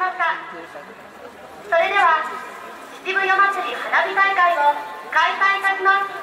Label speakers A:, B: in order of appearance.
A: まそれでは秩父夜祭り花火大会を開催いたします。